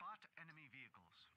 Spot enemy vehicles.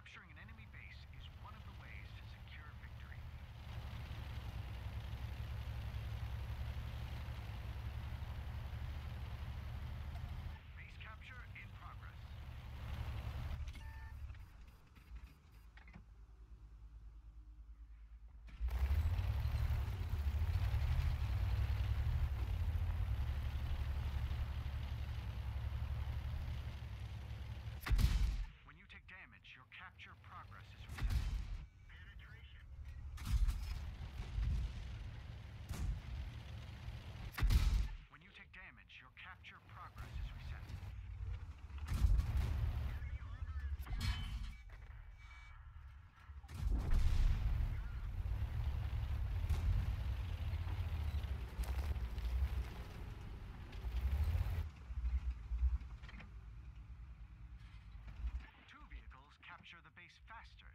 Capturing an faster.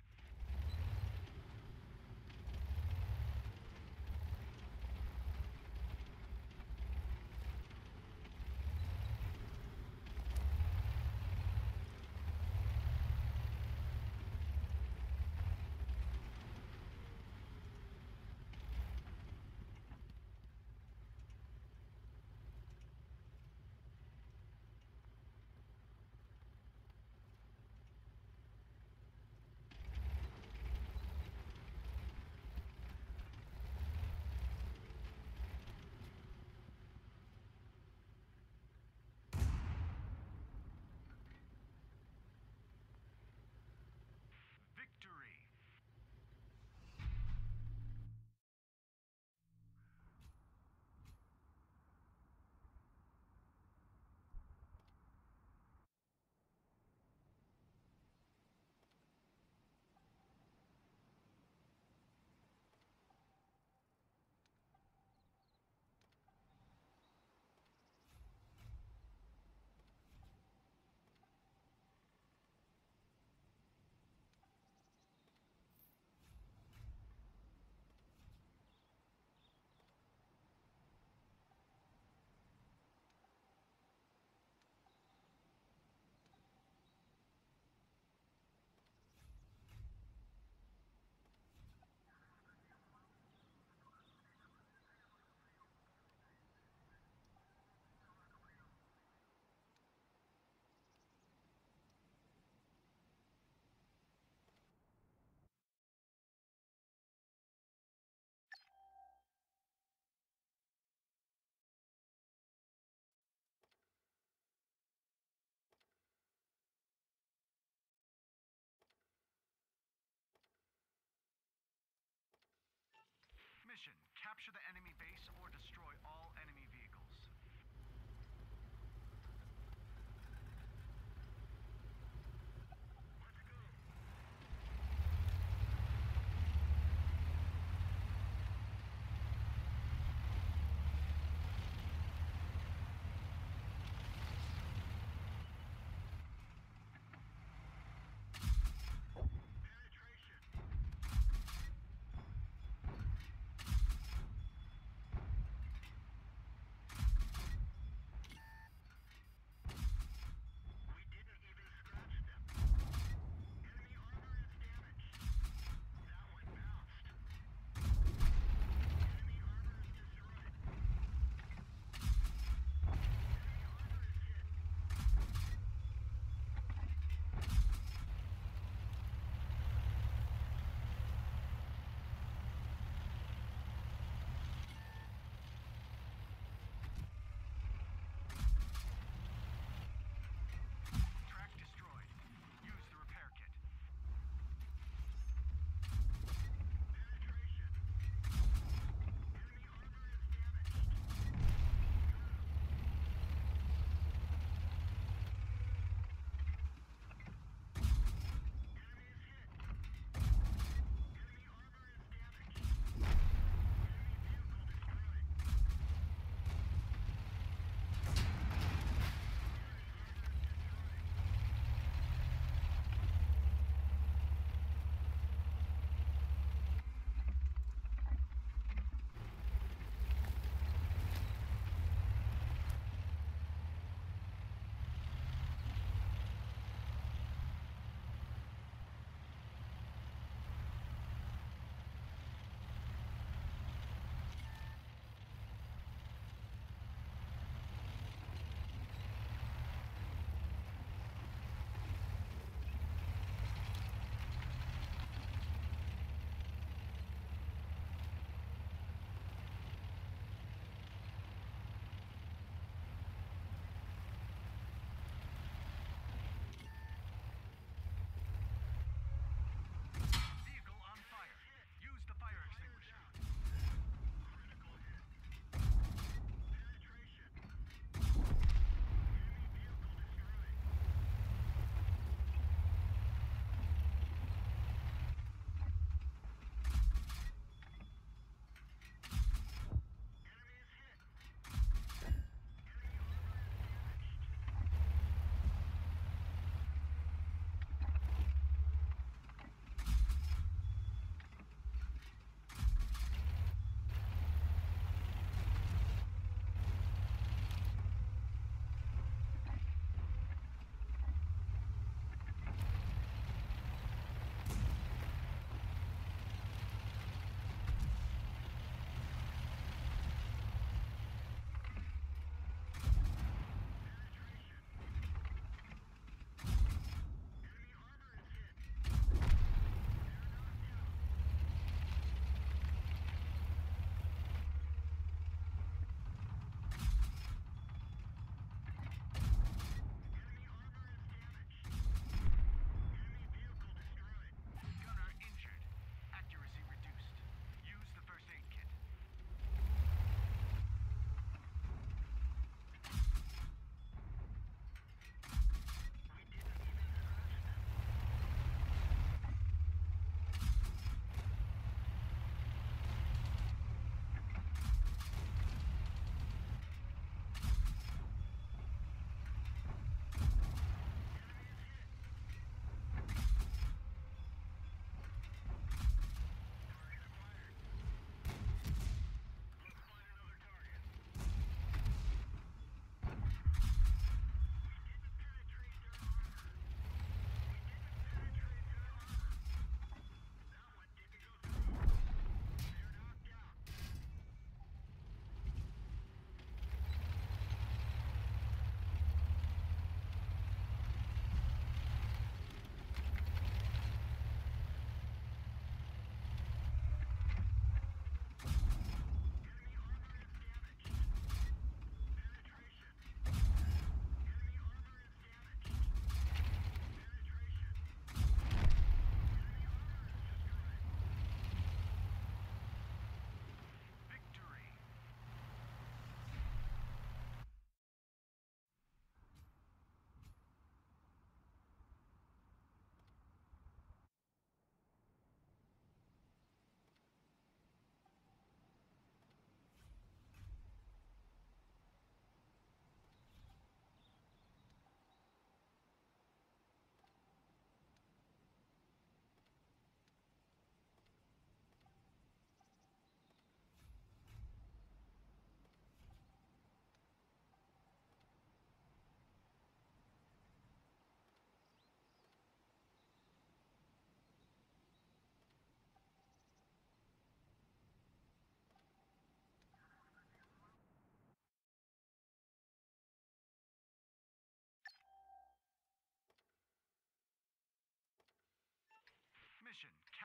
Capture the enemy base or destroy all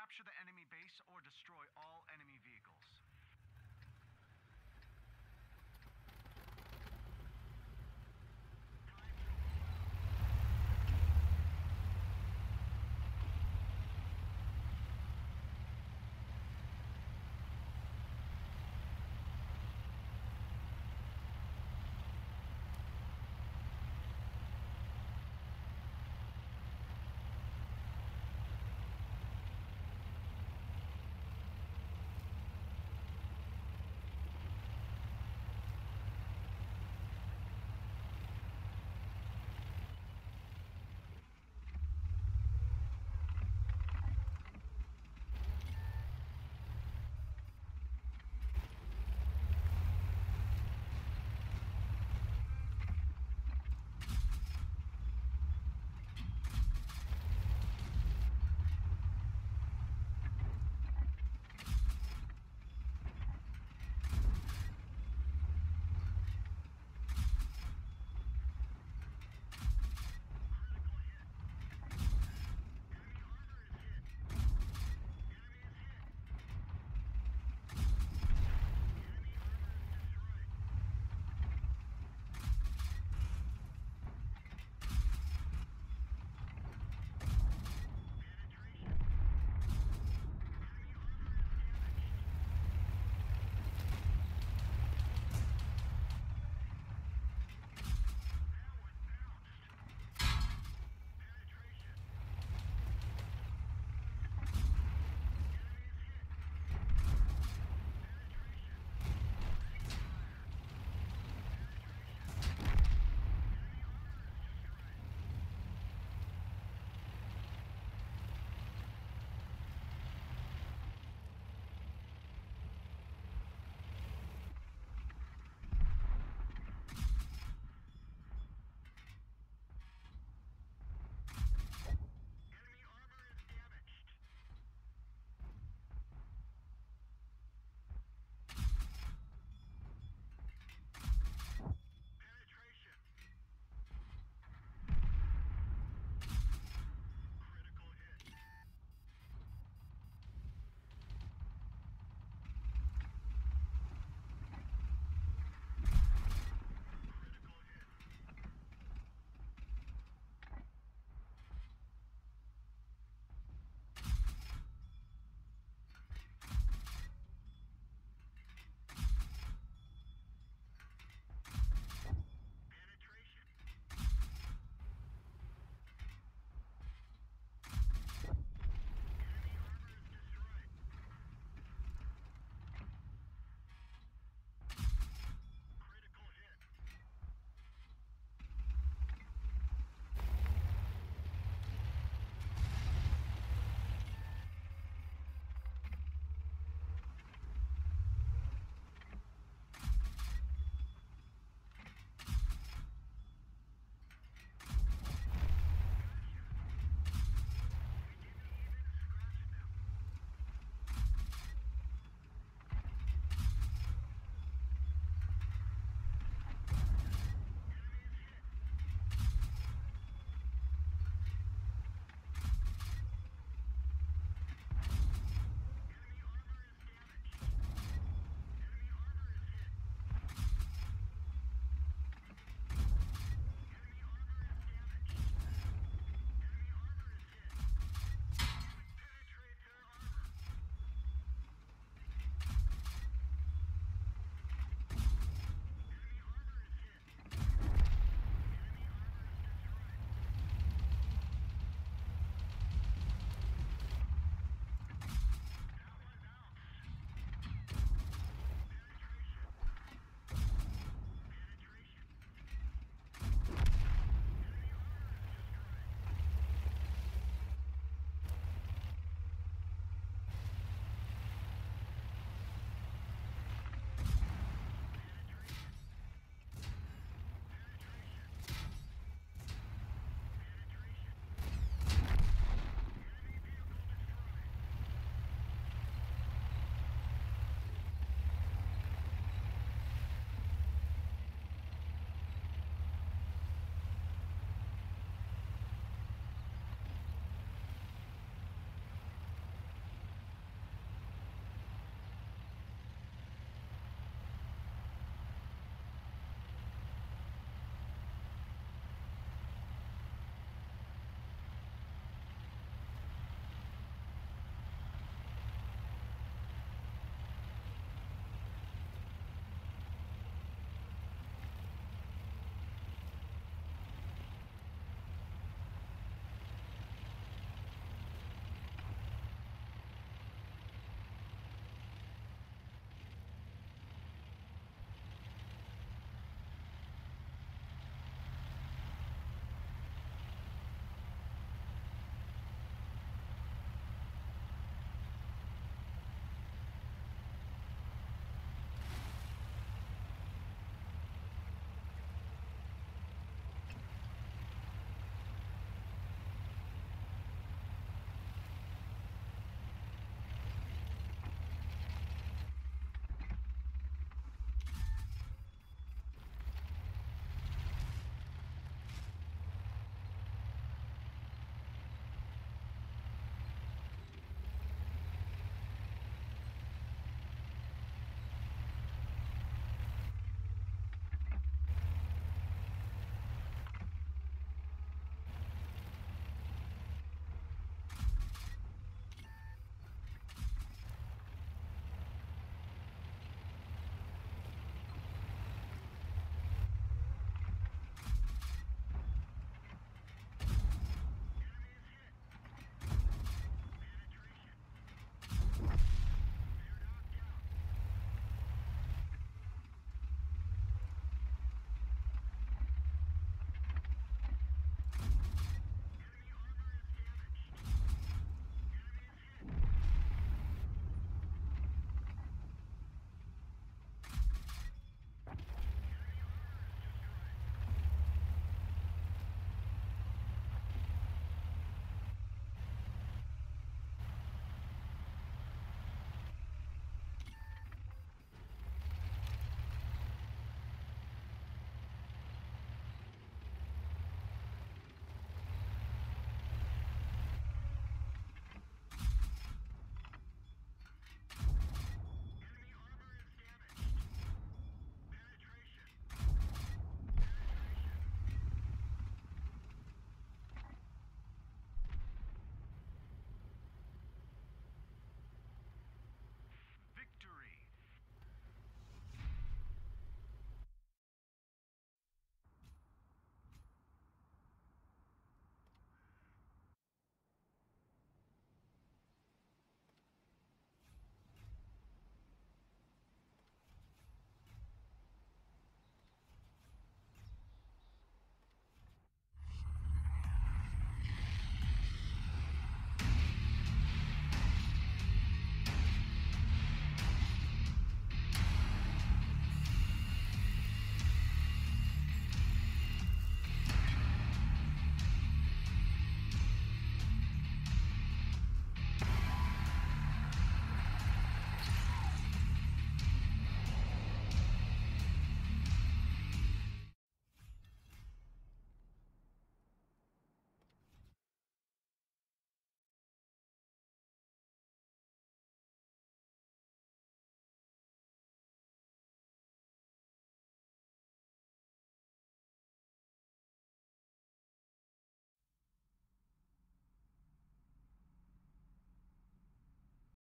Capture the enemy base or destroy all enemy vehicles.